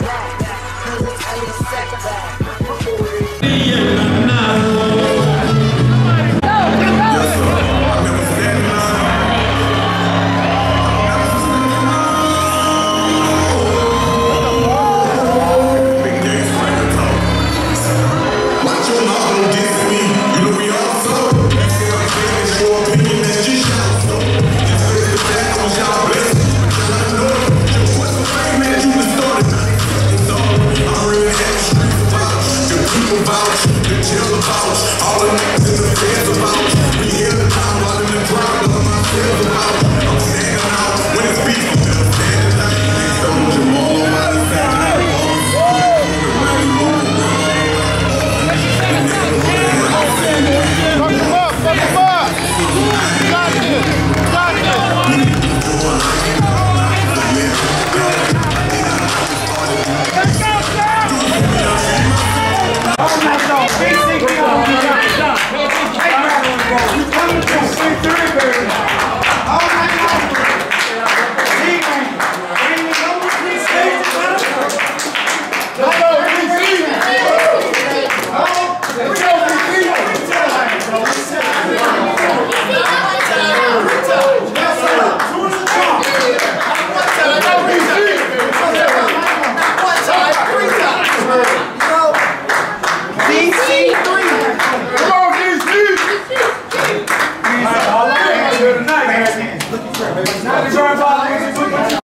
back. it's only set. the jail. All the niggas in the feds about. Not the grandfather.